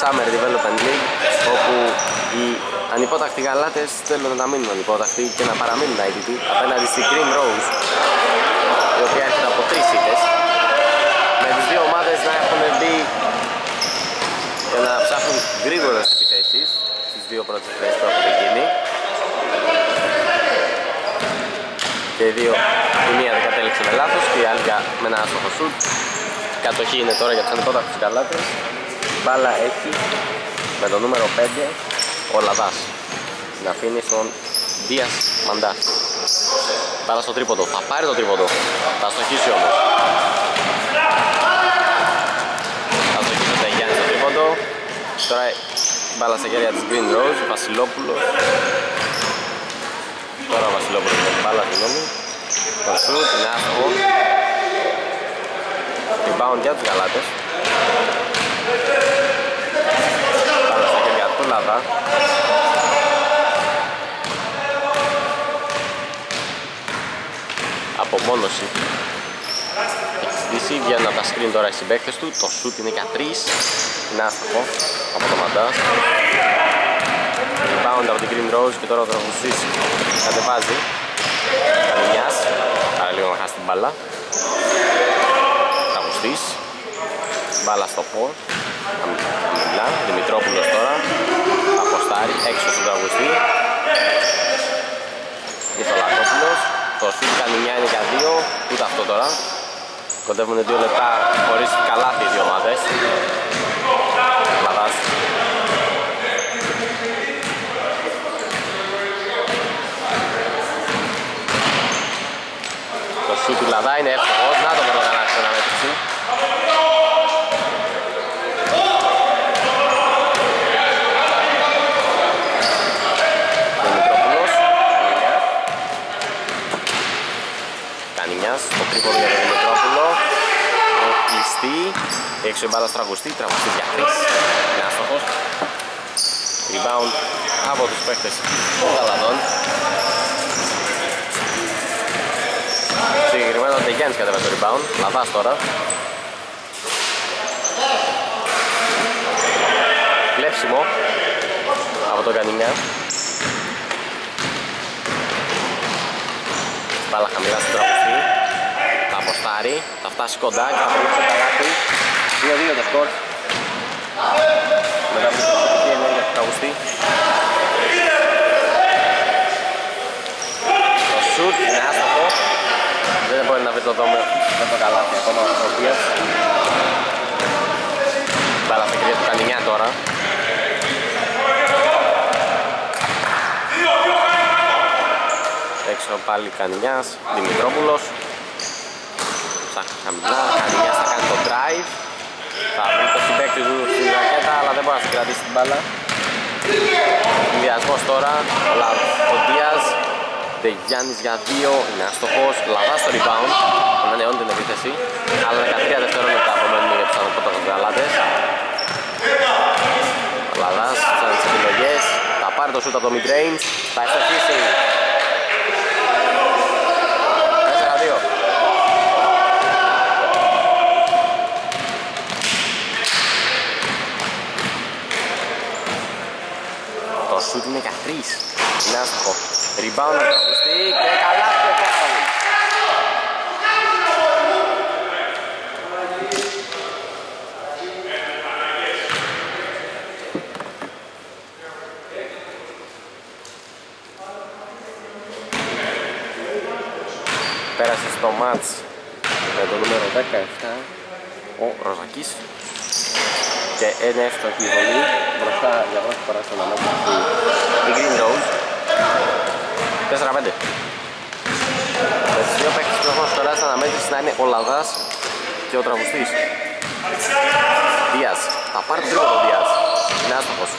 Summer Development League όπου οι ανυπότακτοι γαλάτες θέλουν να μείνουν ανυπότακτοι και να παραμείνουν αίτητοι απέναντι στην Green Rose η οποία έρχεται από τρεις ήττες. Με τις δύο ομάδες να έχουν μπει και να ψάχνουν γρήγορες επιθέσεις στις δύο πρώτες επιθέσεις που έχουν γίνει. Και οι δύο, η μία δεν κατέληξε με λάθος και η άλλη με ένα άστοχο σουτ. Κατοχή είναι τώρα για τους ανυπότακτους γαλάτες μπάλα έχει με το νούμερο 5 ο Λαδάς να αφήνει στον Δίας Μαντάς. Πάρα στο τρίποντο, θα πάρει το τρίποντο. Θα στοχίσει όμως. Θα στοχίσει ο Τεγιάννης στο τρίποντο. Τώρα μπάλα στα χέρια της Green Rose, Βασιλόπουλος. Τώρα ο Βασιλόπουλος με την μπάλα συγγνώμη. Το σουτ είναι άστοχο rebound για τους γαλάτες μπάλα στα χέρια του Λαδά απομόνωση. Έχει στήσει, βγαίνουν από τα screen τώρα οι συμπαίκτες του. Το shoot είναι για 3 είναι άστοχο από το Μαντάς. Rebound από την Green Rose και τώρα ο τραγουδιστής κατεβάζει. Καλινιάς άρα λίγο να χάσει την μπάλα. Τραγουδιστής μπάλα στο πόρ Αμιλά, Δημητρόπουλος τώρα. Αποστάρει έξω στον τραγουδιστή Νικολακόπουλος. Το σουτ κάνει 9 είναι για 2 ούτε αυτό τώρα. Κοντεύουν 2 λεπτά χωρίς καλάθι οι δύο ομάδες. Λαδάς. Το σουτ του Λαδά είναι εύκολος να το πρώτο κανάλι στην αναμέτρηση Κανινιάς, το τρίποδο για τον Δημητρόπουλο κλειστή, έξω η μπάλα στραγουστή, τραγουστή για τρεις είναι άστοχος rebound από τους παίκτες των Γαλαδών συγκεκριμένα ο Ντεγιάννης κατέβασε το rebound, Λαβάς τώρα. Κλέψιμο από τον Κανινιά. Μπάλα χαμηλά στην τραγουστή Θα αποστάρει, θα φτάσει κοντά. Και θα περίπτει το καλάθι 2-2 το σκορ. Μετά από την προσωπική ενέργεια του τραγουστή Το σουτ είναι άστοχο. Δεν μπορεί να βρει το δόμο με το καλάθι ακόμα ο Δίας. Μπάλα στην κυρία του Κανινιά τώρα. Έξω πάλι Κανινιάς, Δημητρόπουλος. Ψάχνει χαμηλά, Κανινιάς θα κάνει το drive θα βρει το συμπέκτη του στην ρακέτα αλλά δεν μπορεί να συγκρατήσει την μπάλα. Συνδυασμός τώρα, ο Δίας Γιάννης για δύο, είναι αστοχός, Λαβάς στο rebound ανανεώνει την επίθεση. Αλλά 13 δευτερόλεπτα απομένουν για τους αναπότατους γαλάτες Λαδάς, σαν τις επιλογές, θα πάρει το shoot από το mid-range, θα ευστοχίσει σούτ είναι για τρεις. Είναι άστοχο. Rebound ο τραγουστή και καλά και φάουλ. Πέρασε στο μάτς με το νούμερο 17 ο Ροζακής και είναι εύστοχη η βολή μπροστά για πρώτη φορά στον ανάπτυξη η Green Rose. 4-5 με τις δύο παίκτες που έχουν σκοράσει στην αναμέτρηση να είναι ο Λαδάς και ο τραγουστής Δίας, θα πάρει το τρίτο Δίας. Είναι άστοχος.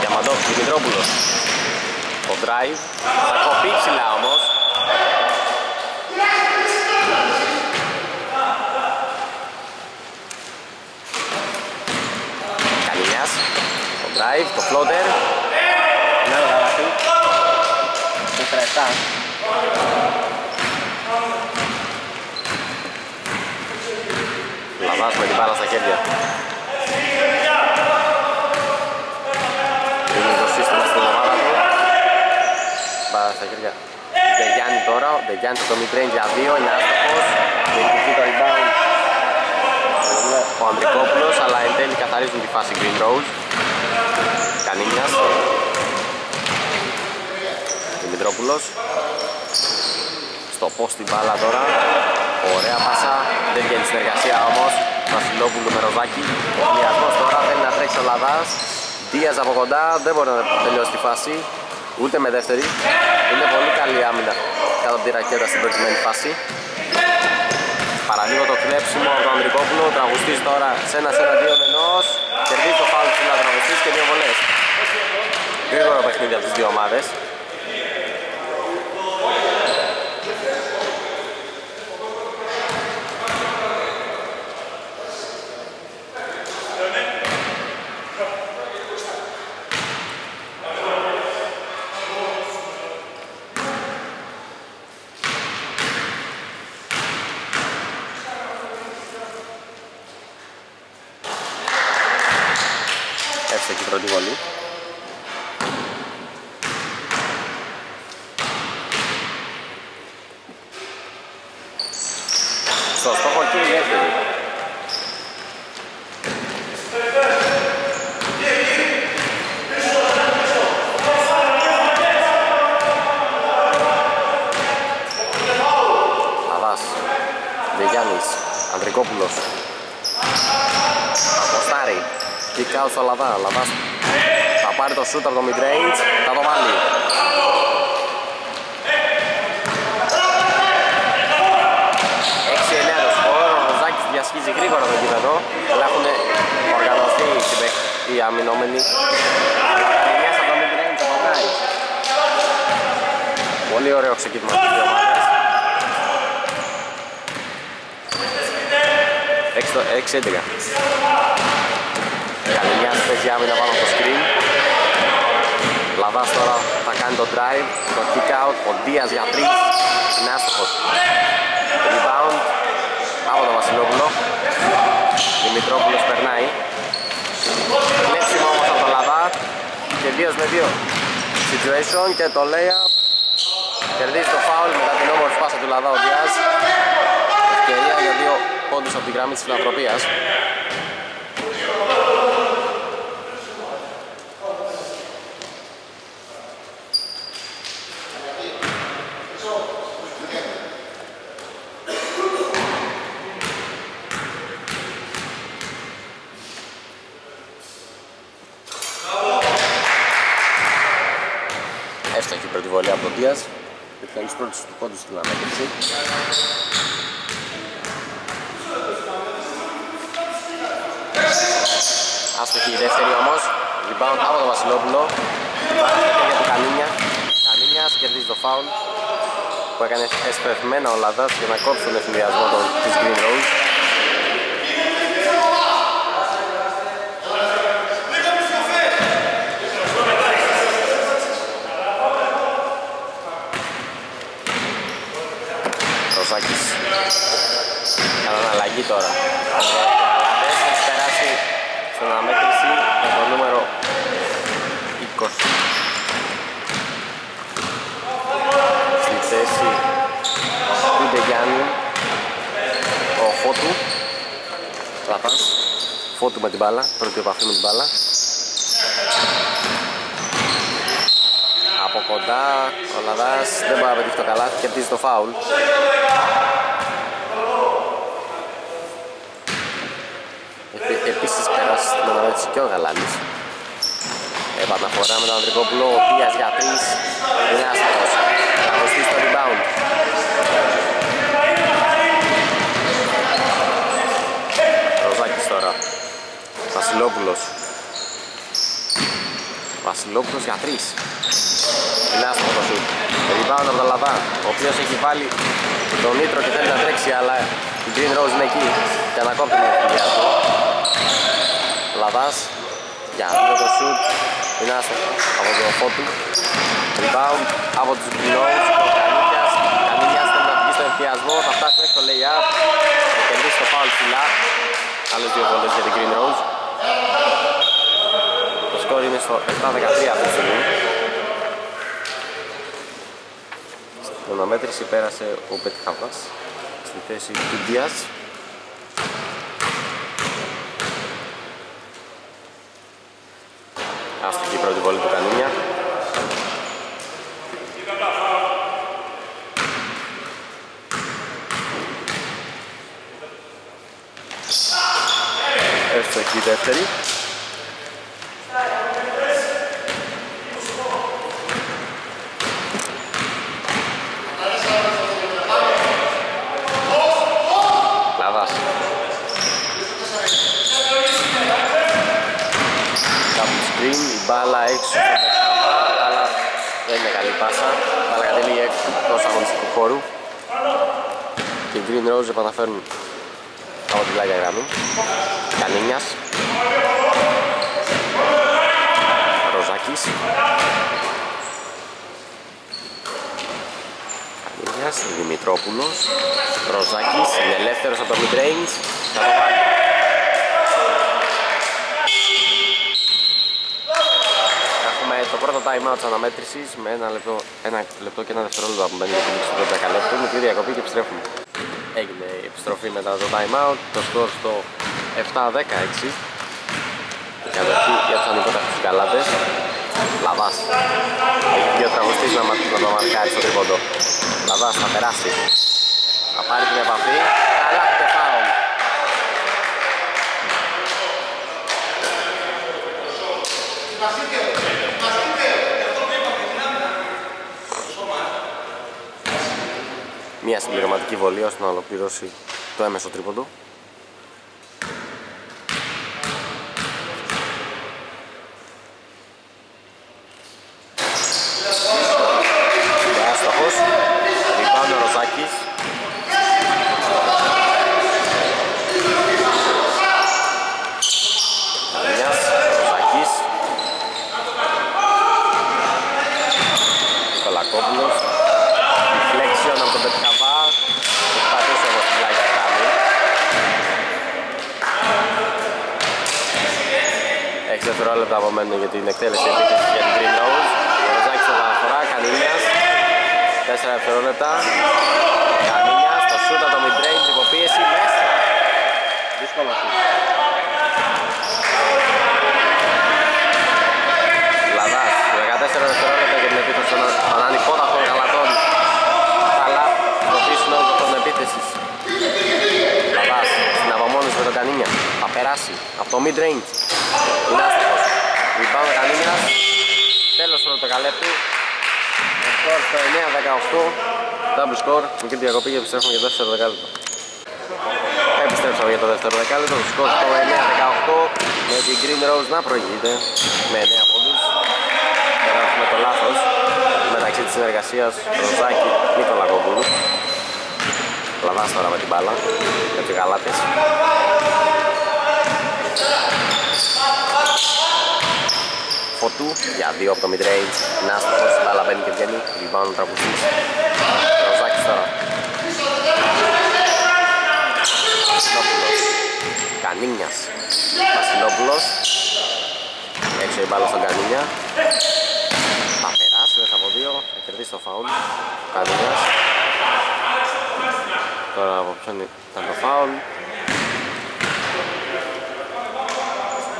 Διαμαντόφ, Δημητρόπουλος. Το drive. Θα κοπεί ψηλά όμως drive, το floater Είναι άλλο καλάθι 4-7 Λαβάς με την μπάλα στα χέρια. Είναι το σύστημα στην ομάδα του. Μπάλα στα χέρια. Ντεγιάννη τώρα, ο Ντεγιάννη το mid-range για δύο, είναι άστοχος. Διεκδικεί το rebound. Ο Ανδρικόπουλος, αλλά εν τέλει καθαρίζουν τη φάση Green Rose. Κανίνιας. Δημητρόπουλος. Στο post την μπάλα τώρα. Ωραία πάσα. Δεν βγαίνει συνεργασία όμως. Βασιλόπουλου με Ροζάκη. Ο Χλιασμός τώρα θέλει να τρέξει ο Λαδάς. Δίας από κοντά. Δεν μπορεί να τελειώσει τη φάση. Ούτε με δεύτερη. Είναι πολύ καλή άμυνα κάτω από τη ρακέτα στην προκειμένη φάση. Παραλίγο το κλέψιμο από τον Ανδρικόπουλο. Τραγουστής τώρα σε ένα σε δύο ενός. Κερδίζει το φάουλ του να τραγουστής και δύο βολές. Γρήγορο παιχνίδι από τις δύο ομάδες. Εύστοχη πρώτη βολή. Στο στόχο και η δεύτερη. Αβάς, Δεγιάννης, Ανδρικόπουλος, Αποστάρη, kick out στο Λαβά, Λαβάς θα πάρει το shoot από το mid-range, θα το βάλει. Έξι εννέα το σκορ, ο Ροζάκης διασχίζει γρήγορα το κείμενο, αλλά έχουν οργανωθεί οι παίκ- οι αμυνόμενοι. Αλλά Κανινιάς από το mid-range θα το βγάλει. Πολύ ωραίο ξεκίνημα στις δύο ομάδες. 6-11. Καληνιάς παίζει άμυνα πάνω στο screen. Λαβάς τώρα θα κάνει το drive, το kick out, ο Δίας για 3, είναι άστοχος. Rebound από τον Βασιλόπουλο. Δημητρόπουλος περνάει. Κλέψιμο όμως από τον Λαβά και 2 με 2 situation και το layup. Κερδίζει το foul μετά την όμορφη πάσα του Λαβά ο Διάς. Ευκαιρία για δύο πόντους από τη γραμμή της φιλανθρωπίας. Εύστοχη πρώτη βολή από τον Δίας και φτάνει στους πρώτους τους πόντους στην ανάκριση. Άστοχη η δεύτερη όμως. Rebound από τον Βασιλόπουλο. Rebound στα χέρια του Κανίνια. Κανίνιας κερδίζει το foul που έκανε εσπευμένα ο Λαδάς για να κόψει τον εφημιασμό των, της Green Rose. Ροζάκης Κάνανε αλλαγή τώρα. Αλάτες έχει περάσει στην αναμέτρηση με το νούμερο 20 Στη θέση του Ντεγιάννη ο Φώτου. Λαπάς Φώτου με την μπάλα, πρώτη επαφή με την μπάλα. Από κοντά ο Λαδάς δεν μπορεί να πετύχει το καλάθι και κερδίζει το φάουλ. Επί- Επίσης πέρασε στην αναμέτρηση και ο Γαλάνης. Επαναφορά με τον Ανδρικόπουλο, ο Δίας για τρεις. Είναι άστοχος. Θα κοστίσει το rebound. Ροζάκης τώρα. Βασιλόπουλος. Βασιλόπουλος για τρεις είναι άστοχο το σουτ. Rebound από τον Λαβά, ο οποίος έχει βάλει τον Νίτρο και θέλει να τρέξει, αλλά η Green Rose είναι εκεί και ανακόπτει την ευκαιρία του. Λαβάς για αυτό το σουτ είναι άστοχο από το φώτου. Rebound από τους Green Rose, ο Κανίκιας. Κανίκιας θέλει να βγει στο Εκδιασμό θα φτάσει μέχρι το lay-up. Θα κερδίσει το foul ψηλά. Άλλες δύο βολές για την Green Rose. Το σκορ είναι στο 7-13 αυτή τη στιγμή. Στην αναμέτρηση πέρασε ο Πετχαβάς στη θέση του Δίας. Άστοχη η πρώτη βολή του Κανίνια. Εύστοχη η δεύτερη. Λαβάς. Double screen, η μπάλα έξω στο δεξαμά, αλλά δεν είναι καλή πάσα. Η μπάλα κατέληγε έξω εκτός αγωνιστικού χώρου. Και οι Green Rose επαναφέρουν από την πλάγια γραμμή. Κανίνιας. Ροζάκης. Κανίνιας, Δημητρόπουλος. Ροζάκης, είναι ελεύθερος από το mid-range. Θα το βάλει. Έχουμε το πρώτο time out της αναμέτρησης με ένα λεπτό, ένα λεπτό και ένα δευτερόλεπτο που μπαίνει για την λήξη του 10 λεπτού. Μικρή διακοπή και επιστρέφουμε. Έγινε η επιστροφή μετά το time out. Το σκορ στο 7-16. Καταρχήν για τους ανυπόταχτους γαλάτες. Λαβάς. Έχει ο τραγουστής να, να το μαρκάρει στο τρίποντο. Λαβάς θα περάσει. Θα πάρει την επαφή. Καλά και φάουλ. Μια συμπληρωματική βολή ώστε να ολοκληρώσει το έμεσο τρίποντο. Και άστοχος. Rebound ο Ροζάκης. Καλιάς, Ροζάκης. Νικολακόπουλος. Deflection από τον Πετκαβά. Έχει πατήσει όμως την πλάγια γραμμή. Έξι δευτερόλεπτα απομένουν για την εκτέλεση επίθεσης για την Green Rose. Ο Ροζάκης στο παραφορά, Κανίνιας. Τέσσερα δευτερόλεπτα. Κανίνιας, το σούτ από το mid-range, υποπίεση, μέσα. Δύσκολο σούτ. Λαδάς, 14 δευτερόλεπτα για την επίθεση των των ανυπόταχων γαλατών. Καλά, προφήσουν όλο το χρόνο επίθεσης. Λαδάς, στην απομόνωση με τον Κανίνια. Θα περάσει από το mid-range. Είναι άστοχος. Rebound ο Κανίνιας. Τέλος πρώτο καλέπτου. Σκορ στο 9-18. Double score. Μικρή διακοπή και επιστρέφουμε για το δεύτερο δεκάλεπτο. Επιστρέψαμε για το δεύτερο δεκάλεπτο. Το σκορ στο 9-18 με την Green Rose να προηγείται με 9 πόντους. Τώρα έχουμε το λάθος μεταξύ της συνεργασίας Ροζάκη Νίκολα Κομπούλου. Λαβάς τώρα με την μπάλα με τους γαλάτες. Φωτού για δύο από το mid-range. Είναι άστοχος, η μπάλα μπαίνει και βγαίνει. Rebound ο τραγουδιστής. Ροζάκης τώρα. Βασιλόπουλος. Κανίνιας. Βασιλόπουλος. Έξω η μπάλα στον Κανίνια. Θα περάσει μέσα από δύο. Θα κερδίσει το φάουλ. Κανίνιας. Τώρα από ποιον ήταν το φάουλ.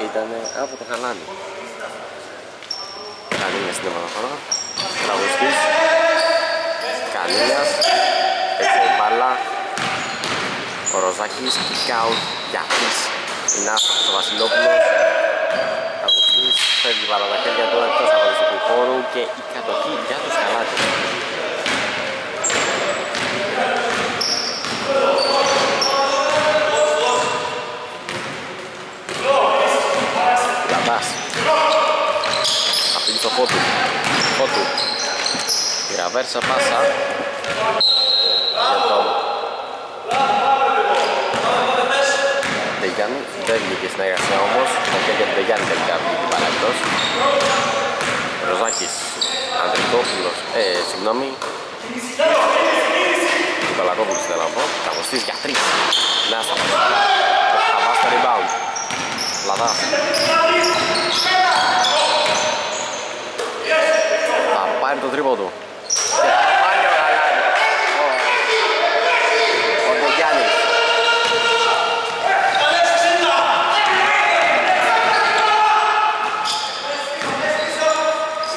Ήταν από το Χαλάνι. Κανίνιας στην επαναφορά. Τραγουστής. Κανίνιας. Έτσι η μπάλα. Ο Ροζάκης. Kick out. Για τρεις. Είναι άστοχος ο Βασιλόπουλος. Τραγουστής. Φεύγει η μπάλα τα χέρια του εκτός αγωνιστικού χώρου και η κατοχή για τους Καλάτες. Λαμπάς. Αφήνει το φώτου. Φώτου. Η ραβέρσα πάσα. Για τον Ντεγιάννη. Δεν βγήκε στην εργασία όμως. Τα χέρια του Ντεγιάννη τελικά βγήκε την μπάλα εκτός. Ροζάκης. Ανδρικόπουλος. Ε, συγγνώμη. Νικολακόπουλος θέλω να πω. Καβοστής για τρεις. Νάστοχος. Θα βάσει το rebound. Λαδάς. Θα πάρει το τρίπο του. Και θα πάρει ο Γαλάνης. Ο- Ο Ντεγιάννης.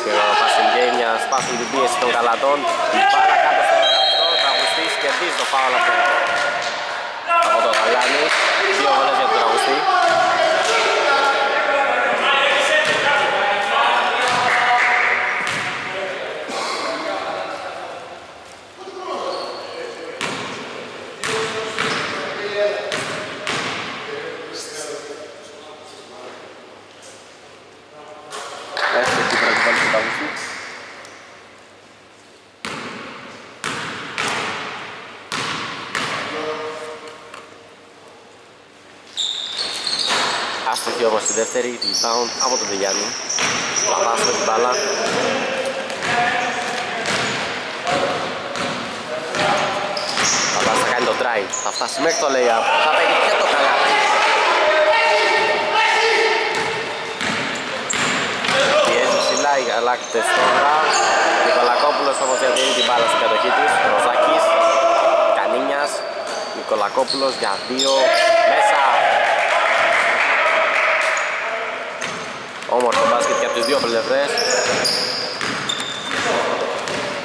Και ο passing game για να σπάσουν την πίεση των καλατών. Η μπάλα κάτω στο γραφτό, τραγουστής κερδίζει το φάουλ αυτό. Από το Γαλάνη, δύο βολές για τον τραγουστή. Έφυγε εκεί πρέπει να βάλει τον τραγουστή. Άστοχη όμως στη δεύτερη, rebound από τον Δεγιάννη. Παπάς με την μπάλα. Παπάς θα κάνει το drive, θα φτάσει μέχρι το layup, θα παίρνει και το καλάθι. Πιέζει ψηλά οι γαλάκτες τώρα. Νικολακόπουλος όμως διατηρεί την μπάλα στην κατοχή της. Ροζάκης, Κανίνιας, Νικολακόπουλος για δύο, μέσα. Όμορφο μπάσκετ και από τις δύο πλευρές.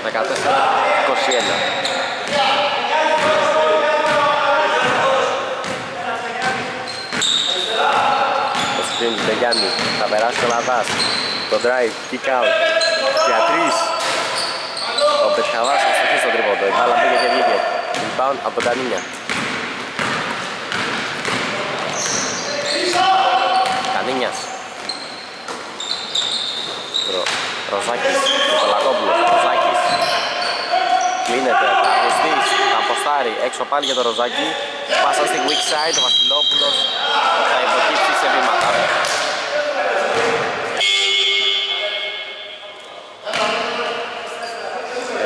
14-21. Το screen του Ντεγιάννη θα περάσει το Λαδάς. Το drive, kick out για τρεις. Ο Μπετχαβάς θα στοχεί στο τρίποντο. Η μπάλα πήγε και βγήκε. Rebound από τον Κανίνια. Κανίνιας. Ρο, Ροζάκης, Νικολακόπουλος, Ροζάκης. Κλείνεται, Τραγουστής, θα αποστάρει, έξω πάλι για το Ροζάκη. Πάσα στη weak side, ο Βασιλόπουλος θα υποκύψει σε βήματα.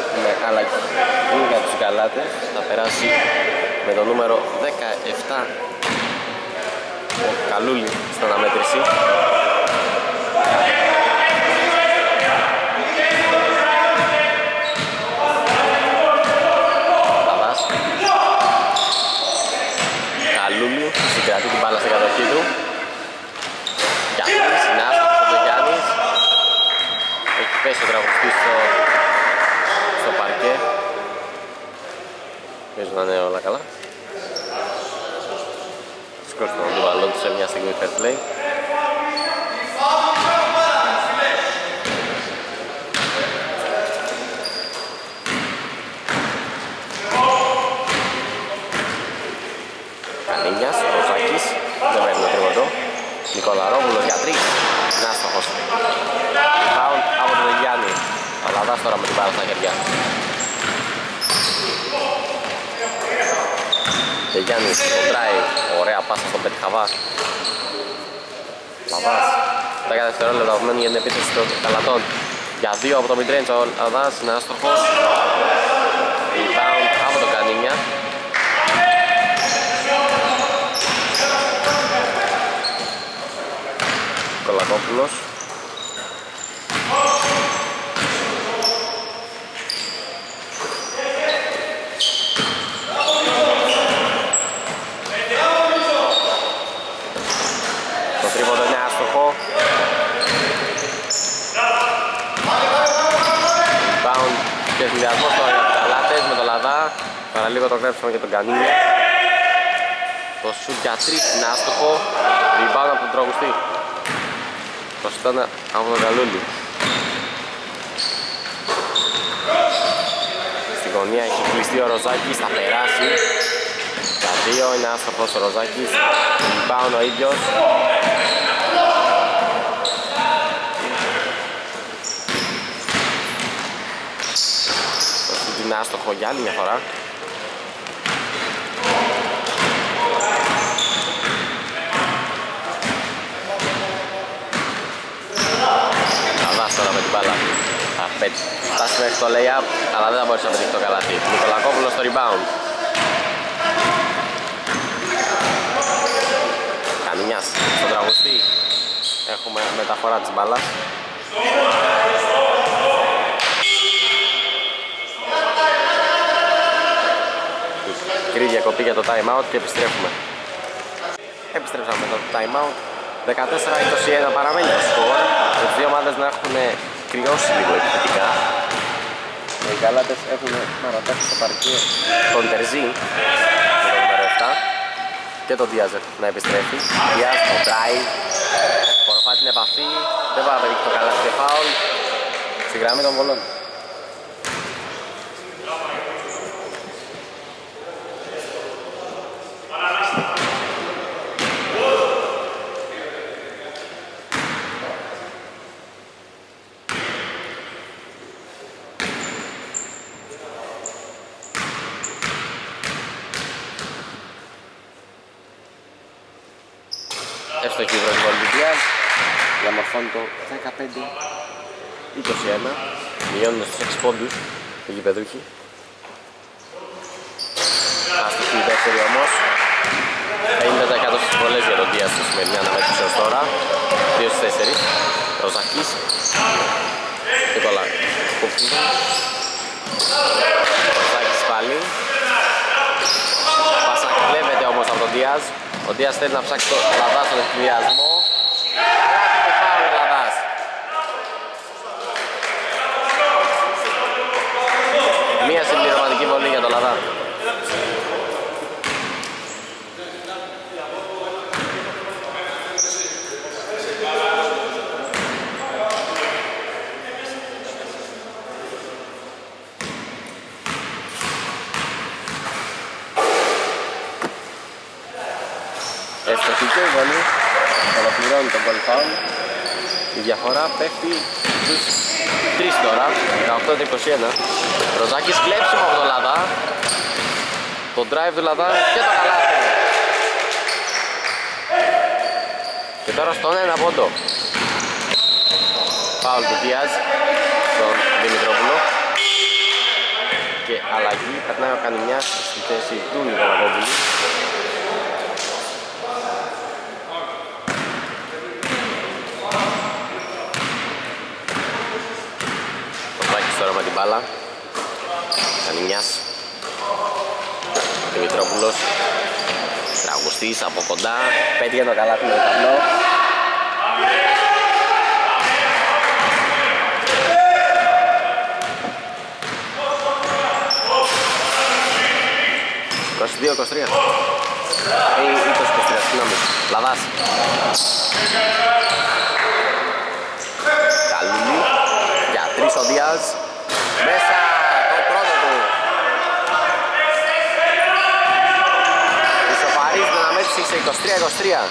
Έχουμε αλλαγή για τους Γαλάτες, θα περάσει με το νούμερο 17 ο Καλούλης στην αναμέτρηση. Παπάς. Καλούλη συγκρατεί την μπάλα στην κατοχή του. Γιάννης, είναι άστοχος ο Γιάννης. Έχει πέσει ο τραγουδιστής στο, στο παρκέ. Νομίζω να είναι όλα καλά. Σκόρτω τον μπαλόν του σε μια στιγμή fair play. Κανίνιας, Ροζάκης, δεν παίρνει το τρίποντο. Νικολαρόπουλος για τρεις, είναι άστοχος. Foul από τον Γιάννη. Παλαδάς τώρα με την μπάλα στα χέρια. Και Γιάννης κοντράει, ωραία πάσα στον Πετυχαβά. Παβάς, 10 δευτερόλεπτα απομένουν για την επίθεση των Καλατών. Για δύο από το midrange ο Λαδάς είναι άστοχος. Κολακόπουλος. Το τρίποντο είναι άστοχο. Bound και συνδυασμός τώρα για τους Καλάτες με τον Λαδά. Παραλίγο το κλέψαμε και τον Κανίνη. Το σουτ για τρεις είναι άστοχο. Rebound από τον Τραγουστή. Το σουτ είναι από τον Καλούλη. Στην γωνία έχει κλειστεί ο Ροζάκης, θα περάσει. Για δύο είναι άστοχος ο Ροζάκης. Rebound ο ίδιος. Το σουτ είναι άστοχο για άλλη μια φορά. Τσιπάς τώρα με την μπάλα. Φτάσει μέχρι το lay-up, αλλά δεν θα μπορούσε να πετύχεις το καλάθι. Νικολακόπουλος στο rebound. Καμινιάς στον τραγουστή. Έχουμε μεταφορά της μπάλας. Μικρή διακοπή για το time out και επιστρέφουμε. Επιστρέψαμε με το time out. 14-21 παραμένει το σκορ. Οι δύο ομάδες να έχουν κρυώσει λίγο επιθετικά. Οι γαλάτες έχουν παρατάξει στο παρκείο τον Τερζή με το νούμερο 7 και τον Διάζερ να επιστρέφει. Διάζ το drive Προφάει την επαφή. Δεν πάει να πετύχει το καλά και φάουλ. Στη γραμμή των βολών Εύστοχη η πρώτη βολή του Διάζ διαμορφώνει το 15-21 μειώνουν στους 6 πόντους. Οι γηπεδούχοι Άστοχη η δεύτερη όμως. 50% στις βολές για τον Δίας στη σημερινή αναμέτρηση ως τώρα. 2 στις 4 Ροζακής. Νικόλα Κούφτινο Ροζάκης πάλι Πάσα κλέβεται όμως από τον Δίας. Ο Δίας θέλει να ψάξει το λαδά στον ευθυνδιασμό Γράφει το φάουλ ο Λαδάς Μία συμπληρωματική βολή για το Λαδά Ευτυχική βολή ολοκληρώνει τον goal foul η διαφορά πέφτει στους 3 τώρα. 18-21 Ροζάκης κλέψιμο από τον Λαδά. Το drive του Λαδά και το καλάθι. Και τώρα στον ένα πόντο. Φάουλ του Διάζ στον Δημητρόπουλο. Και αλλαγή. Περνάει ο Κανιμιάς στη θέση του Νικολακόπουλου τώρα με την μπάλα. Κανινιάς Δημητρόπουλος. Τραγουστής από κοντά. Πέτυχε το καλάθι με το ταμπλό. Είκοσι 22-23 ή 20-23, συγγνώμη, Λαδάς. Καλούλη. Για τρεις ο Διάζ μέσα το πρώτο του. Ισοφαρίζει την αναμέτρηση σε 23-23.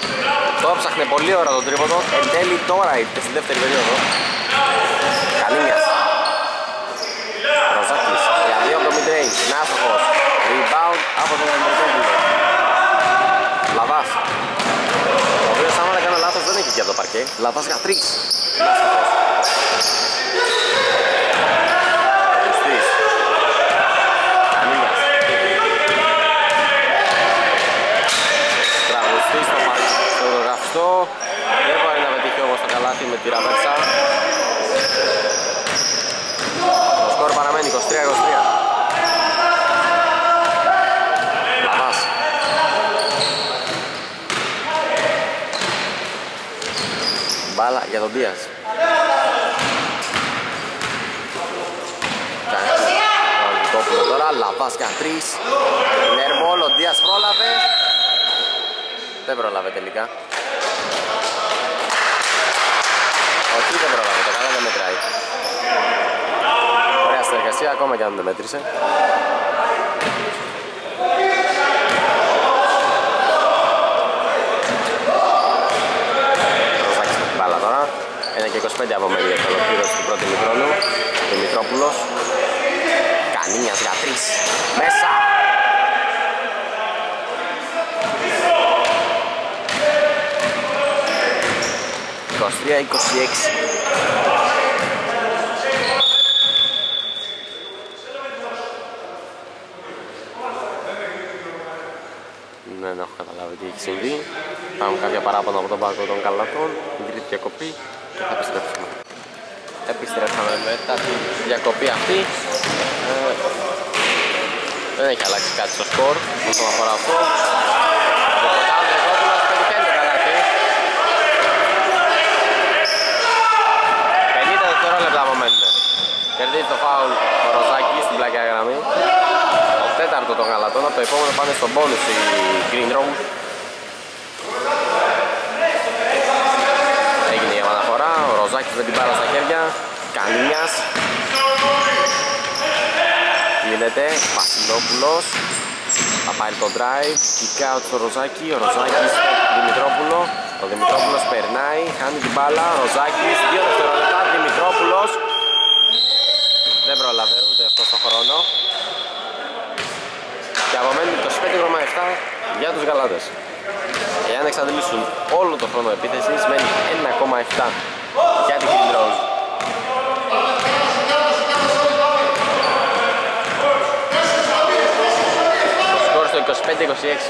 Το έψαχνε πολύ ώρα τον τρίποντο. Εν τέλει τώρα ήρθε στη δεύτερη περίοδο. Καλίνιας. Ροζάκης για δύο από το mid-range. Νάστοχος. Rebound από τον Εμμερτόπουλο. Λαβάς. Ο οποίος άμα δεν κάνω λάθος δεν έχει και από το παρκέ. Λαβάς για τρεις. Νάστοχος. Αυτό δεν μπορεί να πετύχει όμως το καλάθι με τη ραβέτσα το σκορ παραμένει 23-23 Λαβάς Μπάλα για τον Δίας. Κόπουλο τώρα, Λαβάς για τρεις. Νέρμπολ, ο Δίας πρόλαβε. Δεν πρόλαβε τελικά Όχι δεν πρόλαβε, το καλά δεν μετράει. Ωραία συνεργασία ακόμα και αν δεν μέτρησε. Ροζάκης με την μπάλα τώρα. 1 και 25 από μέλη για το ολοκλήρωση του πρώτου μικρόνου Δημητρόπουλος. Κανίνιας για 3 Μέσα 23-26 Δεν έχω καταλάβει τι έχει συμβεί υπάρχουν κάποια παράπονα από τον πάγκο των καλατών. Την τρίτη διακοπή και θα επιστρέψουμε. Επιστρέψαμε μετά τη διακοπή αυτή. Ε, δεν έχει αλλάξει κάτι στο σκορ όσον αφορά αυτό. Από κοντά ο Δρεκόπουλος πετυχαίνει το καλάθι. 50 δευτερόλεπτα απομένουν. Κερδίζει το φάουλ ο Ροζάκη στην πλάκια γραμμή. Το τέταρτο των γαλατών, από το επόμενο πάνε στον πόνους η Green Room. Έγινε η επαναφορά, ο Ροζάκης με την μπάλα στα χέρια. Κανίνιας. Γίνεται, Βασιλόπουλος. Θα πάρει το drive, kick out στο Ροζάκη, ο Ροζάκης Δημητρόπουλο. Ο Δημητρόπουλος περνάει, χάνει την μπάλα, ο Ροζάκης, δύο δευτερόλεπτα, Δημητρόπουλος. Δεν πρόλαβε ούτε αυτό στο χρόνο. Και απομένει 25,7 για τους Γαλάτες. Εάν εξαντλήσουν όλο το χρόνο επίθεσης, μένει 1,7 για την Green Rose. Το σκορ στο 25-26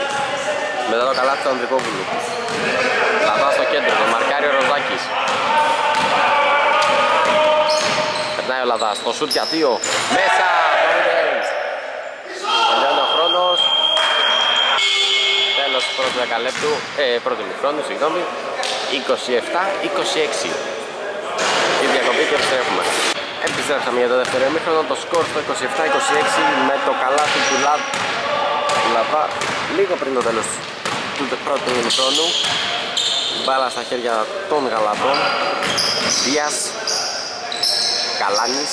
μετά το καλάθι του Ανδρικόπουλου. Λαβά στο κέντρο, το μαρκάρει ο Ροζάκης. Περνάει ο Λαδάς, το σουτ για δύο, μέσα, Τελειώνει ο χρόνος. Τέλος του πρώτου δεκαλέπτου, ε, πρώτου μικρόνου, συγγνώμη. 27-26. Η διακοπή και επιστρέφουμε. Επιστρέψαμε για το δεύτερο ημίχρονο, το σκορ στο 27-26 με το καλάθι του Λαβ Λαβά λίγο πριν το τέλος του πρώτου ημίχρονου. Μπάλα στα χέρια των γαλατών. Δίας Καλάνης.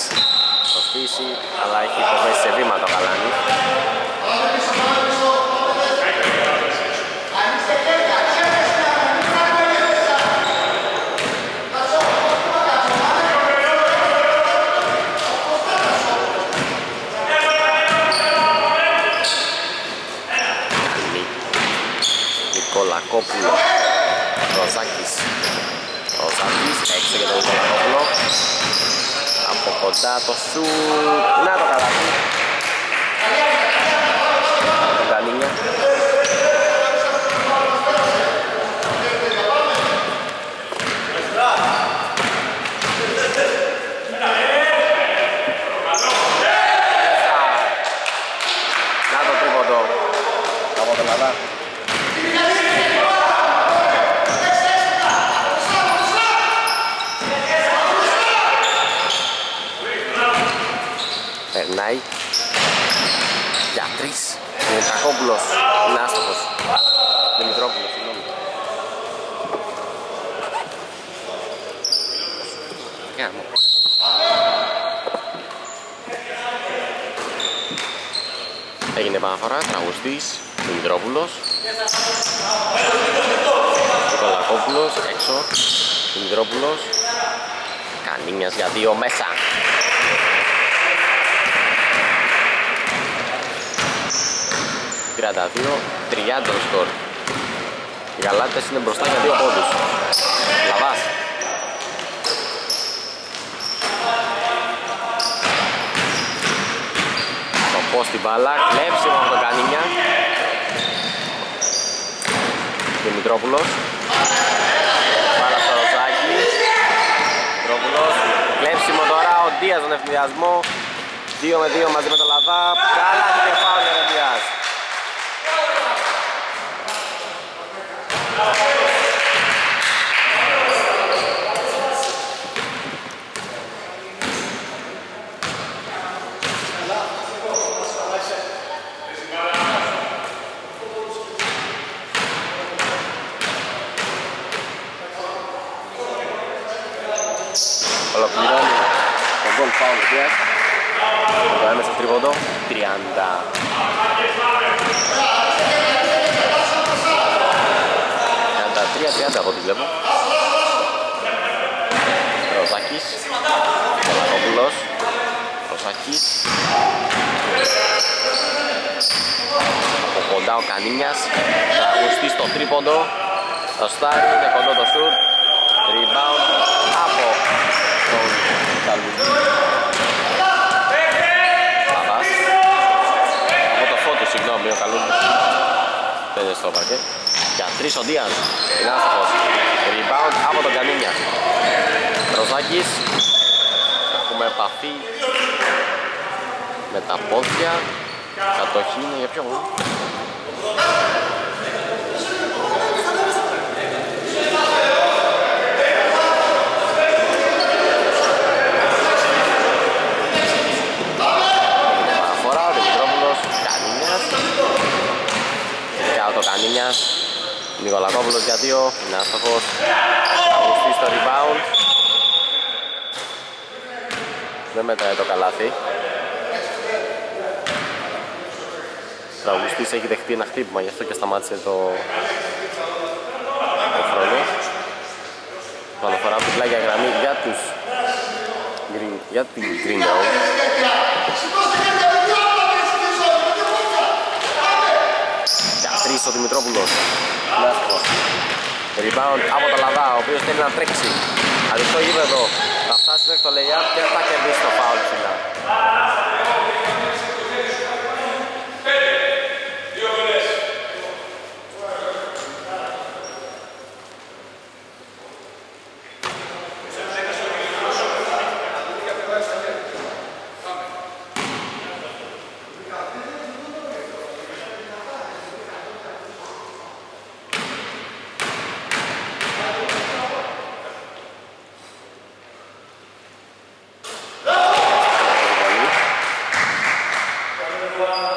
Προσπίσει αλλά έχει υποβέσει σε βήμα το Καλάνη. Νικολακόπουλο Ροζάκης. Ροζάκης έξω για τον Νικολακόπουλο από κοντά το σου να το καλάθι το Γκαλίνια Να το τρίποντο από τον Λαδά Περνάει. Για τρεις Δημητρακόπουλος. Είναι άστοχος Δημητρόπουλος, συγγνώμη. Γάμο Έγινε επαναφορά, τραγουστής Δημητρόπουλος. Νικολακόπουλος έξω. Δημητρόπουλος. Κανίνιας για δύο μέσα 32-30 το σκορ. Οι Γαλάτες είναι μπροστά για δύο πόντους. Λαβάς. Το πώς την μπάλα, κλέψιμο από τον Κανίνια. Δημητρόπουλος. Μπάλα στο Ροζάκι. Δημητρόπουλος. Κλέψιμο τώρα, ο Δίας τον ευνηδιασμό. 2 με 2 μαζί με τον Λαβά. Καλά και φάουλ για τον Δίας. Ολοκληρώνει τον γκολ φάουλ ο Δίας. Το έμεσα τρίποντο. 30. 33-30 από ό,τι βλέπω. Ροζάκης. Κολακόπουλος. Ροζάκης. Από κοντά ο Κανίνιας. Θα αγουστεί στο τρίποντο. Το στάρι είναι κοντό το σουτ. Rebound από τον Καλουγί. Παπάς. Από το φώτο, συγγνώμη, ο Καλούγκης. Δεν είναι στο παρκέ. Για τρεις ο Δίας. Είναι άστοχος. Rebound από τον Κανίνια. Ροζάκης. Έχουμε επαφή με τα πόδια. Κατοχή είναι για ποιον. Παραφορά, ο Δημητρόπουλος, Κανίνιας. Τελικά το Κανίνιας. Νικολακόπουλος για δύο, είναι άστοχος. Αγουστής στο rebound. Δεν μετράει το καλάθι. Τραγουστής έχει δεχτεί ένα χτύπημα, γι' αυτό και σταμάτησε το, το χρόνο. Παναφορά από την πλάγια γραμμή για τους Green, για την Green Dog. Για τρεις ο Δημητρόπουλος. Λεύκος. Rebound από το Λαδά, ο οποίος θέλει να τρέξει. Ανοιχτό γήπεδο. Θα φτάσει μέχρι το layup και θα κερδίσει το foul ψηλά.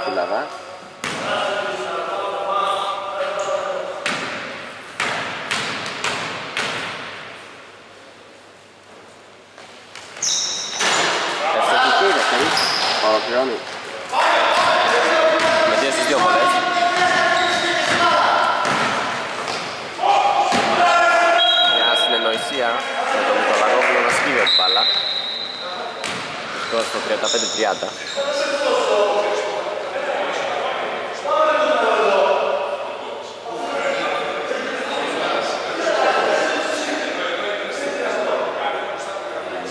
Ελλάδα. Ευτυχική είναι αυτή. Ολοκληρώνει. Με δύο στις δύο φορές. Μια συνεννοησία με τον Νικολαγόπουλο να σκύβει την μπάλα. Τώρα στο 35-30.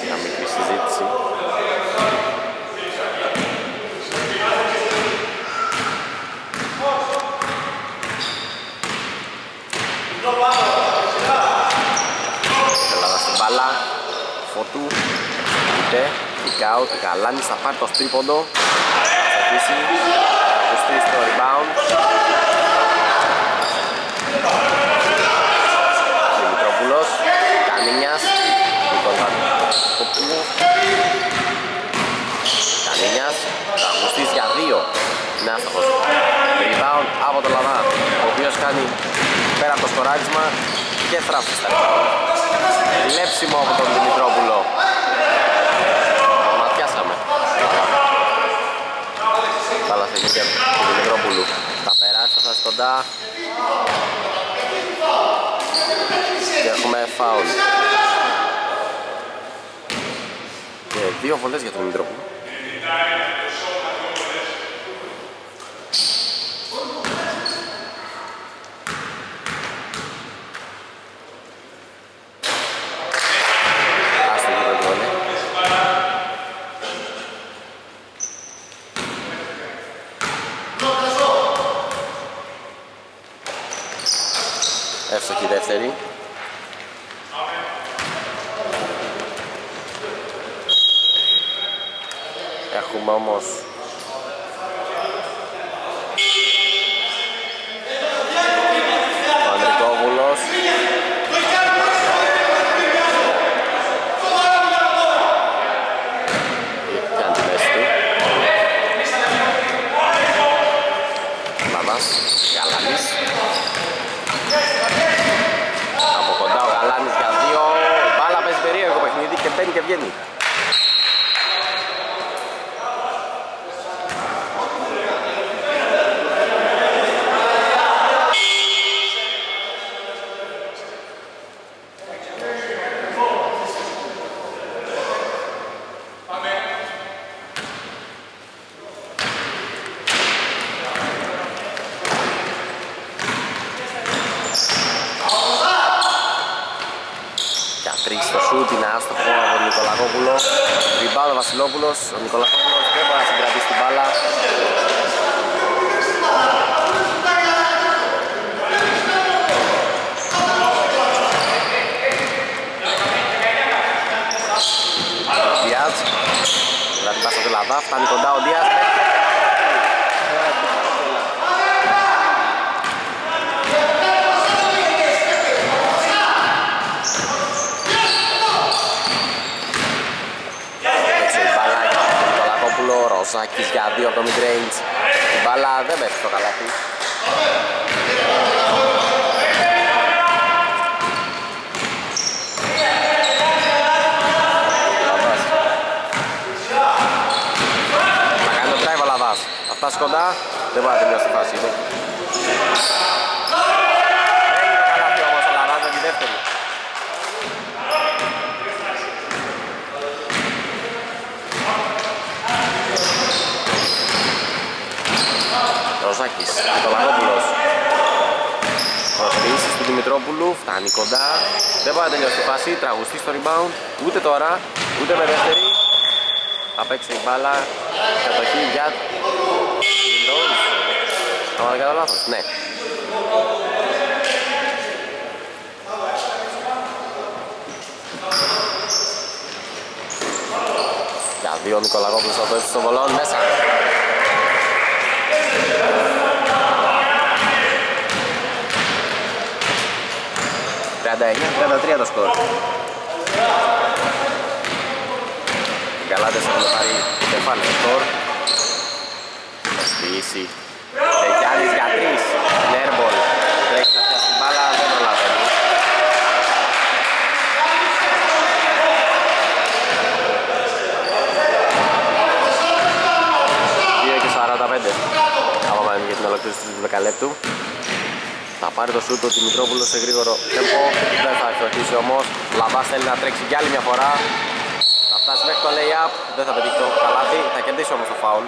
Μια μικρή συζήτηση. Ελλάδα στην μπάλα. Φωτού. Είτε. Kick out. Γαλάνης θα πάρει το τρίποντο. Θα σταθήσει. Αγουστή στο rebound. Δημητρόπουλος. Κανίνιας. Νικολακοπούλου. Κανίνιας. Αγουστής για δύο. Είναι άστοχος. Rebound από τον Λαδά. Ο οποίος κάνει πέρα από το σκοράρισμα και θράψει στα rebound. Λέψιμο από τον Δημητρόπουλο. Τον ματιάσαμε. Πάλα σε χέρια του Δημητρόπουλου. Θα περάσει, θα φτάσει κοντά. Και έχουμε φάουλ. Και δύο βολές για τον Δημητρόπουλο. Άστοχη το βολή. Εύστοχη δεύτερη. Έχουμε όμως ο Ανδρικόβουλος Κάνει τη μέση του Μαμάς, Γαλάνης Από κοντά ο Γαλάνης για δύο Η μπάλα παίζει περίεργο παιχνίδι και μπαίνει και βγαίνει Για τρεις στο σούτ είναι άστοχο από τον Νικολακόπουλο Ριμπάουν ο Βασιλόπουλος Ο Νικολακόπουλος δεν μπορεί να συγκρατήσει την μπάλα Γιάτς Δηλαδή πάσα του Λαδά, φτάνει κοντά ο Δίας Ροζάκης για δύο από το mid-range Η μπάλα δεν πέφτει στο καλάθι Θα κάνει το drive ο Λαβάς Θα φτάσει κοντά, δεν μπορεί να τελειώσει τη φάση του Έγινε το καλάθι όμως ο Λαβάς με τη δεύτερη Ροζάκης, Νικολαγόπουλος Προσφύγηση του Δημητρόπουλου, φτάνει κοντά Δεν μπορεί να τελειώσει τη φάση, τραγουστεί στο rebound Ούτε τώρα, ούτε με δεύτερη Θα παίξει η μπάλα, κατοχή για Windows Άμα δεν κάνω λάθος, ναι. Για δύο Νικολαγόπουλος θα το έτσι στο βολόν, μέσα. 39-33 το σκορ. Οι Γαλάτες έχουν πάρει κεφάλι σκορ. Εστίηση. Τεκιάνης για τρεις. Νέρμπολ. Τρέχει να πιάσει την μπάλα, δεν προλαβαίνει. Δύο και 45. Άμα για την ολοκλήρωση του δεκαλέπτου. Θα πάρει το σούτ ο Δημητρόπουλος σε γρήγορο τέμπο. Δεν θα εξορθήσει όμως. Λαβάς θέλει να τρέξει για άλλη μια φορά. Θα φτάσει μέχρι το lay-up. Δεν θα πετύχει το καλάθι. Θα κερδίσει όμως το foul.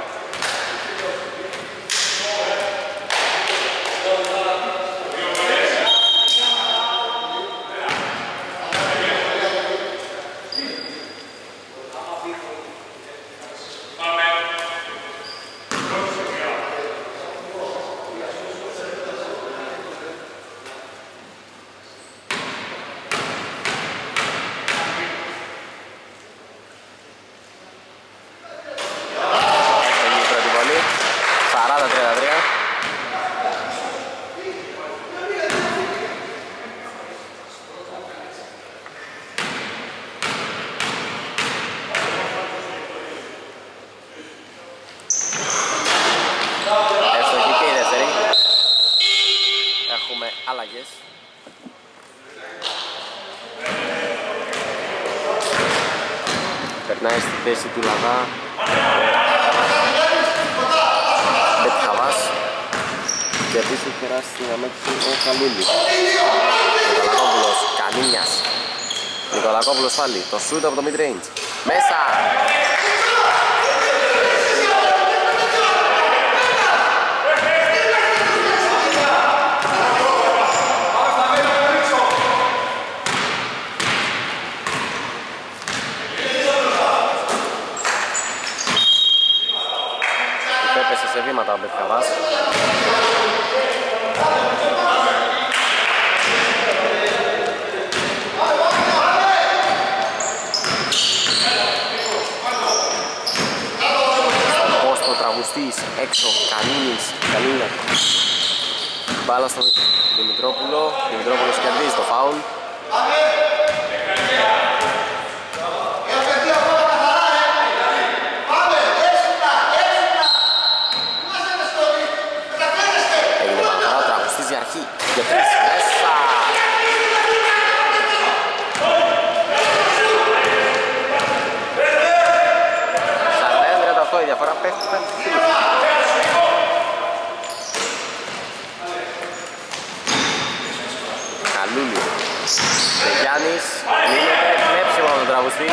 Έχει η πρώτη βολή. 40-33. Εύστοχη και η δεύτερη. Έχουμε αλλαγές. Περνάει στη θέση του Λαδά Πέτει Χαβάς και επίσης έχει περάσει στην αμέξη ο Καλούλης Νικολακόπουλος, Κανίνιας Νικολακόπουλος πάλι, το σούτ από το mid range Μέσα! Έπεσε σε βήματα ο Μπετχαβάς. Πώς το τραγουστής έξω, Κανίνης, Κανίνα. Μπάλα στον Δημητρόπουλο, Δημητρόπουλος κερδίζει το φάουλ. Έγινε παραπάνω, τραγουστής για αρχή. Για τρεις, μέσα. Σαρδένδρια αυτό, η διαφορά πέφτει πέφτει. Καλούλη. Γιάννης, λύνεται, κλέψιμο από τον τραγουστή.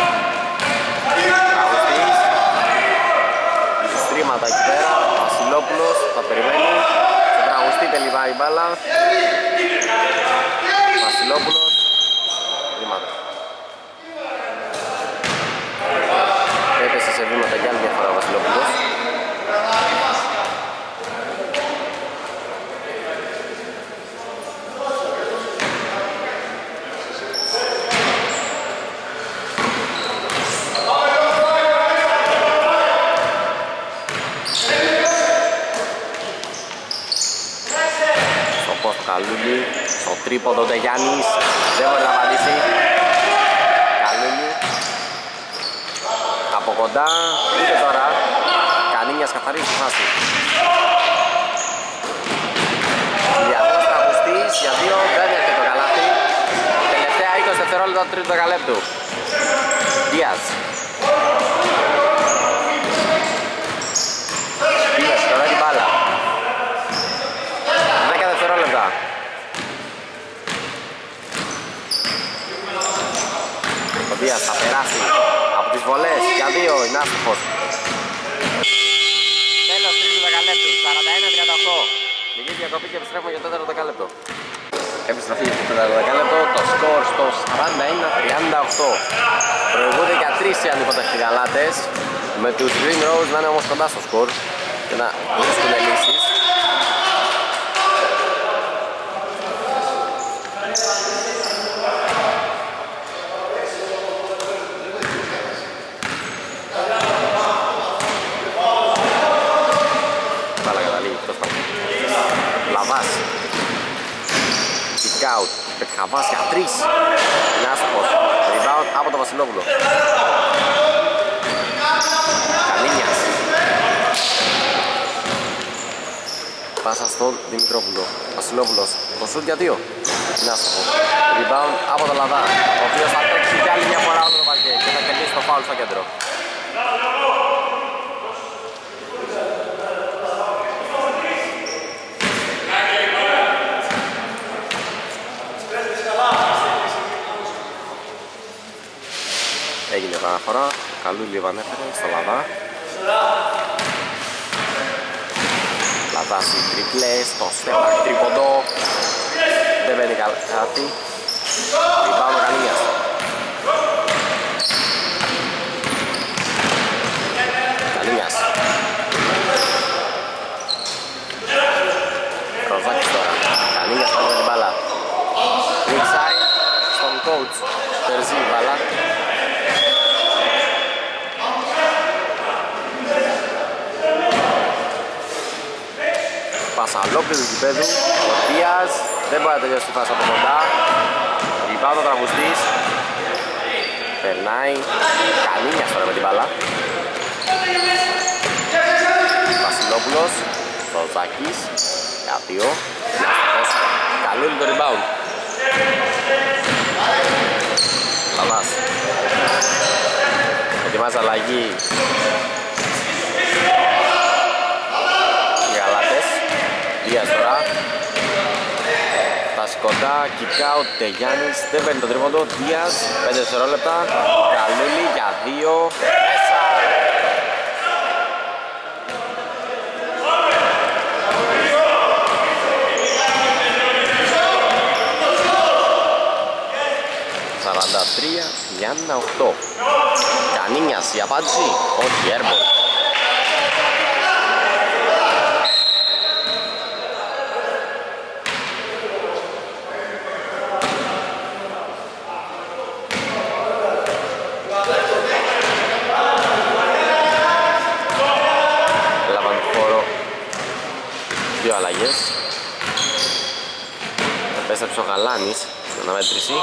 Τραγουστής. Στρίμματα εκεί πέρα, Βασιλόπουλος θα περιμένει. Στον τραγουστή τελειβάει η μπάλα. Βασιλόπουλος. Βήματα. Έπεσε σε βήματα για άλλη μια φορά ο Βασιλόπουλος. Καλούλη στο τρίποδο Γιάννης. Δεν μπορεί να απαντήσει. Καλούλη. Από κοντά. Ούτε τώρα. Κάνει μια σκαθαρή στη φάση Διαδός τραγουστής για δύο. Δεν έρχεται το καλάθι. Τελευταία 20 δευτερόλεπτα του τρίτου δεκαλέπτου. Δίας Δίας τώρα την μπάλα 10 δευτερόλεπτα Ο Δίας θα περάσει από τις βολές για δύο είναι άστοχος Τέλος τρίτου δεκαλέπτους. 41-38 Λίγη διακοπή και επιστρέφουμε για το τέταρτο δεκαλέπτο Επιστροφή για το τέταρτο δεκαλέπτο το σκορ στο 41-38 Προηγούνται για τρεις οι ανυποταχτοί γαλάτες με τους Green Rose να είναι όμως κοντά στο σκορ και να βρίσκουν λύσεις Μπάλα καταλήγει εκτός πάνω. Λαβάς. Kick out. Πετχαβάς για τρεις. Είναι άστοχος. Rebound από τον Βασιλόπουλο. Καλίνιας. Πάσα στον Δημητρόπουλο. Βασιλόπουλος. Το σουτ για δύο. Είναι άστοχο. Rebound από τον Λαβά. Ο οποίος θα τρέξει για άλλη μια φορά όλο το παρκέ και θα κερδίσει το φάουλ στο κέντρο. Έγινε επαναφορά. Καλούλη επανέφερε στο Λαδά. Λαδάς οι τριπλές, το στέπακ τρίποντο. Δεν μπαίνει καλά κάτι. Λιμπάνω Καλίνιας. Καλίνιας. Ροζάκης τώρα. Καλίνιας πάλι με την μπάλα. Weak side στον coach. Περζή η μπάλα. Πάσα ολόκληρη του γηπέδου. Ο Δίας δεν μπορεί να τελειώσει τη φάση από κοντά. Λιβάω το τραγουστής. Περνάει. Καλίνιας τώρα με την μπάλα. Βασιλόπουλος. Ροζάκης. Για δύο. Νάστοχος. Καλούλη το rebound. Λαβάς. Ετοιμάζει αλλαγή οι γαλάτες Δίας τώρα Φτάσει κοντά, kick out, Τεγιάννης Δεν παίρνει το τρίποντο, Δίας 5 δευτερόλεπτα. Καλούλη για 2 Μέσα. Σαράντα τρία, Γιάννα 8 Κανίνιας η απάντηση, όχι, airball έλαβαν χώρο δύο αλλαγές επέστρεψε ο Γαλάνης στην αναμέτρηση.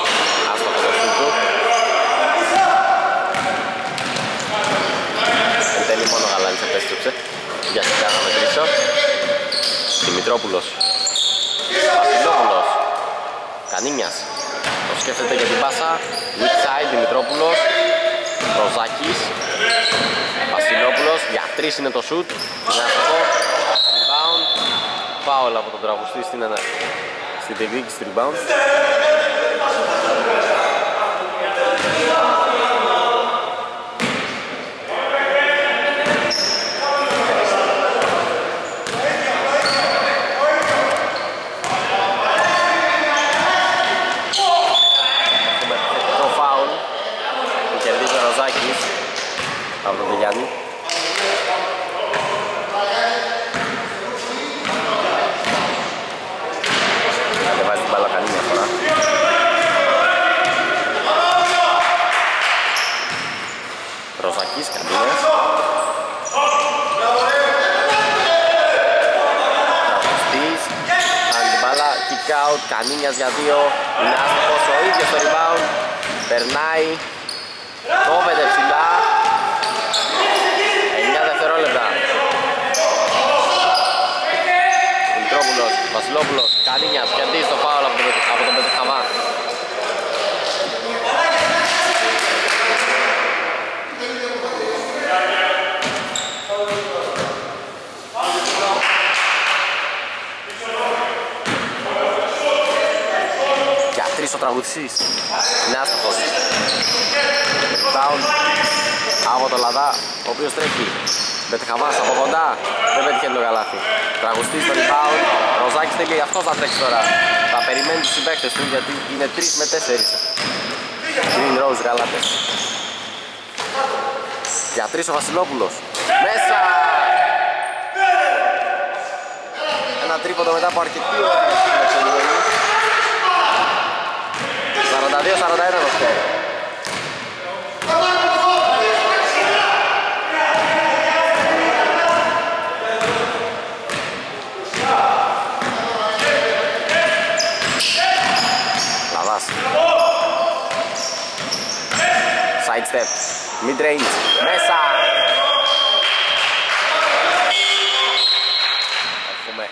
Άστοχο το σούτ του εν τέλει μόνο ο Γαλάνης επέστρεψε για την αναμετρήσω Δημητρόπουλος. Βασιλόπουλος Κανίνιας. Το σκέφτεται για την πάσα. Weak side Δημητρόπουλος. Ροζάκης. Βασιλόπουλος. Για τρεις είναι το shoot είναι αστοχό rebound. Foul από τον τραγουστή στην, ανα... στην διεκδίκηση του rebound Έχουμε θετικό foul που κερδίζει ο Ροζάκης από τον Γιάννη. Και βάζει την μπάλα κανεί μια φορά. Ροζακής, Κανίνες. Τραγουστής, κάνει την μπάλα, kick out, out, Κανίνιας για δύο, είναι άστοχος ο ίδιος στο rebound, περνάει, κόβεται ψηλά, 9 δευτερόλεπτα. Δημητρόπουλος, Βασιλόπουλος, Κανίνιας, κερδίζει το φάουλ από τον, από τον Πετρχαβά. Για τρεις ο τραγουδιστής. Είναι άστοχος. Down από το Λαδά, ο οποίος τρέχει. Μπετχαβάς από κοντά, δεν πέτυχε το καλάθι. Τραγουστής στο rebound, Ροζάκης θέλει γι' αυτός θα τρέξει τώρα. Θα περιμένει τους συμπαίκτες του γιατί είναι 3 με 4. Green Rose γαλάτες. Για τρεις ο Βασιλόπουλος. Μέσα! Ένα τρίποντο μετά από αρκετή ώρα. 42-41 το σκορ. Λαβάς. Side step. Mid range. Μέσα. Έχουμε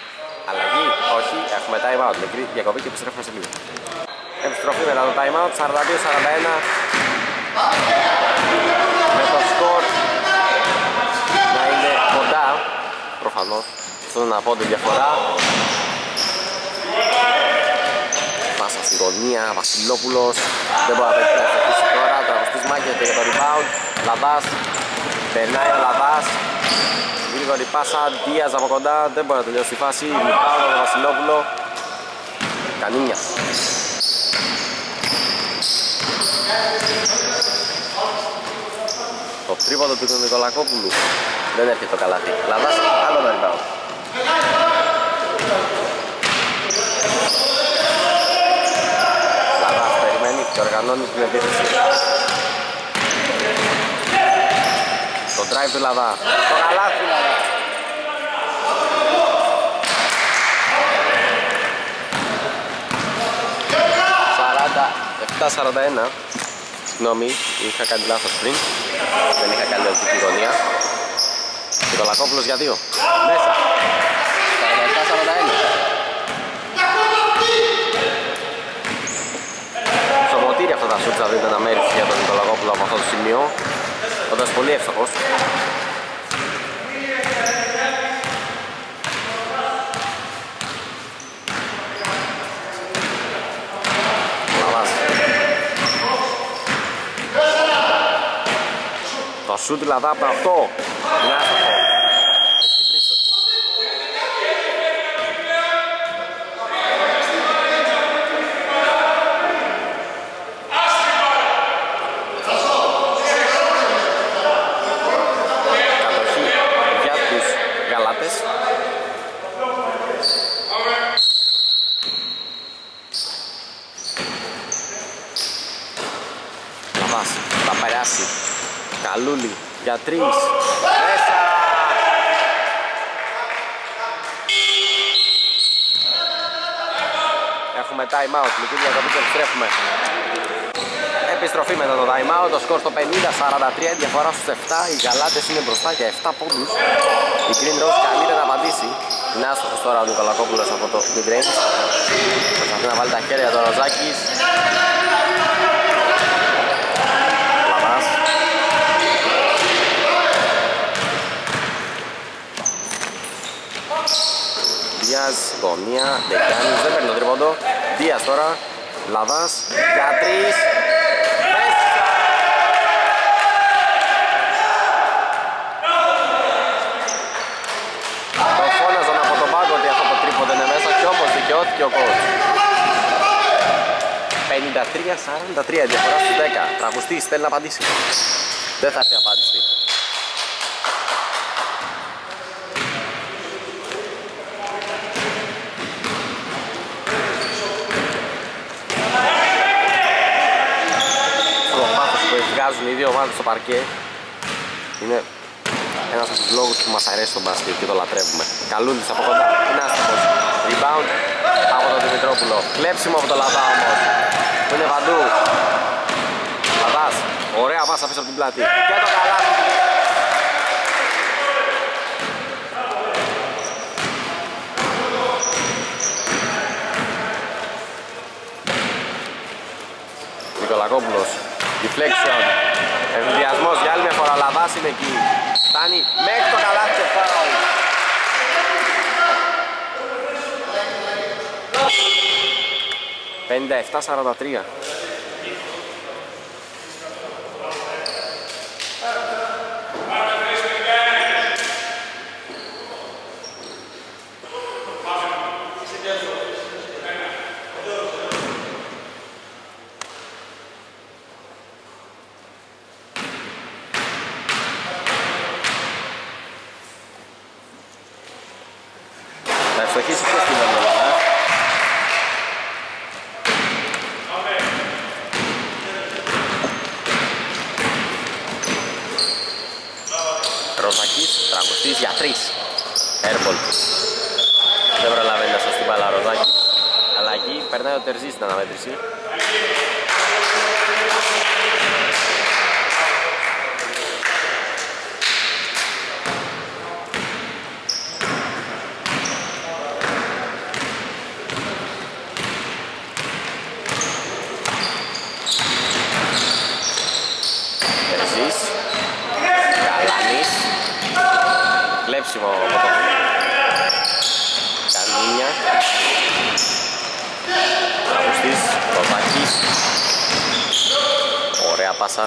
αλλαγή. Όχι. Έχουμε time out. Μικρή διακοπή και επιστρέφουμε σε λίγο. Επιστροφή μετά το time out. 42-41. Με το σκορ να είναι κοντά. Προφανώς. Στον ένα πόντο διαφορά. Πάσα στη γωνία, Βασιλόπουλος δεν μπορεί να πετύχει να στοχίσει τώρα, τραγωστής μάχεται για το rebound Λαδάς, περνάει ο Λαδάς γρήγορη πάσα, Δίας από κοντά, δεν μπορεί να τελειώσει η φάση rebound από τον Βασιλόπουλο Κανίνιας τρίποντο του Νικολακόπουλου δεν έρχεται το καλάθι Λαδάς, άλλο το rebound Λαδάς περιμένει και οργανώνει την επίθεση. Το drive του Λαδά. Το καλάθι Λαδά. Σαράντα 7-41 Συγγνώμη, είχα κάνει λάθος πριν Δεν είχα κάνει όλη τη γωνία. Νικολακόπουλος για δύο. Μέσα. 47-41 Σωμοτήρι αυτά τα σούτσα δεν ήταν αμέριστη για τον Νικολακόπουλο από αυτό το σημείο. Όντας πολύ εύστοχος Λαβάς. Το σούτ λαδά από τα 8 είναι άστοχο Έχει βρει στο- κατοχή για τους γαλάτες Λαβάς, θα περάσει Καλούλη για τρεις Μέσα Έχουμε time out, μικρή διακοπή και επιστρέφουμε Επιστροφή μετά το time out, το σκορ στο 50-43, διαφορά στους 7, οι Γαλάτες είναι μπροστά για 7 πόντους. Η Green Rose καλείται να απαντήσει. Είναι άστοχος τώρα ο Νικολακόπουλος από το mid range. Προσπαθεί να βάλει τα χέρια του Ροζάκης. Δίας, γωνία, Ντεκάνης, δεν παίρνει το τρίποντο. Δίας τώρα, Λαδάς, για τρεις. Μέσα! Το φώναζαν από τον πάγκο ότι αυτό το τρίποντο είναι μέσα και όμως δικαιώθηκε ο coach. 53-43 διαφορά στους 10. Τραγουστής θέλει να απαντήσει. Δεν θα έρθει απάντηση. Στο πάθος που βγάζουν οι δύο ομάδες στο παρκέ είναι ένας από τους λόγους που μας αρέσει το μπάσκετ και το λατρεύουμε. Καλούλης από κοντά, είναι άστοχος. Rebound από τον Δημητρόπουλο. Κλέψιμο από τον Λαβά όμως. Που είναι παντού. Λαβάς. Ωραία πάσα πίσω από την πλάτη. Και το καλάθι. Νικολακόπουλος. Deflection. Ενδιασμός για άλλη μια φορά. Λαβάς είναι εκεί. Φτάνει μέχρι το καλάθι και φάουλ. 57-43. Θα ευστοχίσει και στην εβδομάδα. Ροζακής, τραγουστής για τρεις. Airball. Δεν προλαβαίνει να σώσει την μπάλα Ροζάκης. Αλλαγή, περνάει ο Τερζής στην αναμέτρηση. Τερζής. Καλανής. Κλέψιμο από το Κανίνια. Τραγουστής, Ροζάκης. Ωραία πάσα.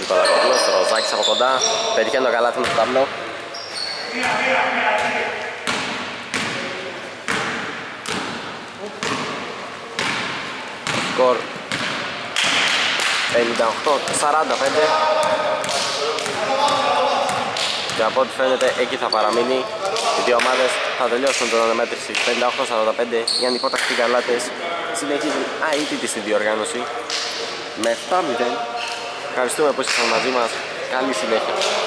Νικολακόπουλος, Ροζάκης από κοντά. Πετυχαίνει το καλάθι με το ταμπλό. Σκορ 58-45 και από ό,τι φαίνεται εκεί θα παραμείνει. Οι δύο ομάδες θα τελειώσουν την αναμέτρηση 58-45 οι ανυπότακτοι γαλάτες συνεχίζουν αίτητοι στη διοργάνωση. Με 7-0 ευχαριστούμε που ήσασταν μαζί μας. Καλή συνέχεια